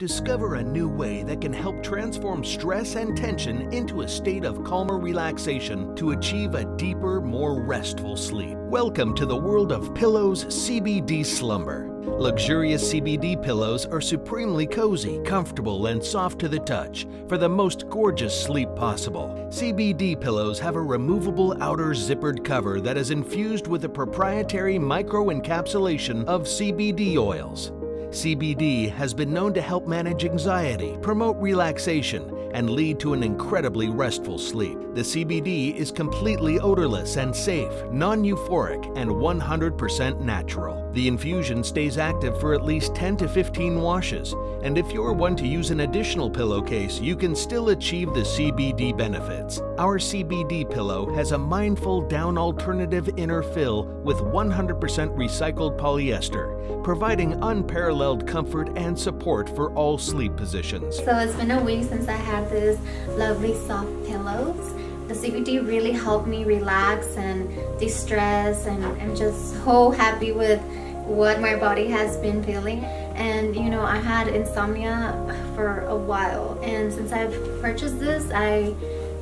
Discover a new way that can help transform stress and tension into a state of calmer relaxation to achieve a deeper, more restful sleep. Welcome to the world of Pilozzz CBD Slumber. Luxurious CBD pillows are supremely cozy, comfortable, and soft to the touch for the most gorgeous sleep possible. CBD pillows have a removable outer zippered cover that is infused with a proprietary microencapsulation of CBD oils. CBD has been known to help manage anxiety, promote relaxation, and lead to an incredibly restful sleep. The CBD is completely odorless and safe, non euphoric, and 100% natural. The infusion stays active for at least 10 to 15 washes, and if you're one to use an additional pillowcase, you can still achieve the CBD benefits. Our CBD pillow has a mindful down alternative inner fill with 100% recycled polyester, providing unparalleled comfort and support for all sleep positions. So it's been a week since I had this lovely soft pillows. The CBD really helped me relax and de-stress and I'm just so happy with what my body has been feeling. And you know I had insomnia for a while and since I've purchased this I've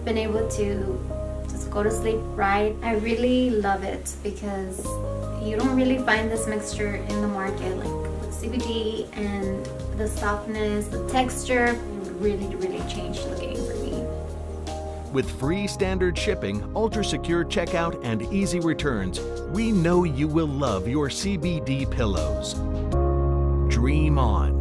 been able to just go to sleep right. I really love it because you don't really find this mixture in the market like with CBD and the softness the texture really really changed the game for me with free standard shipping, ultra secure checkout, and easy returns, we know you will love your CBD pillows. Dream on.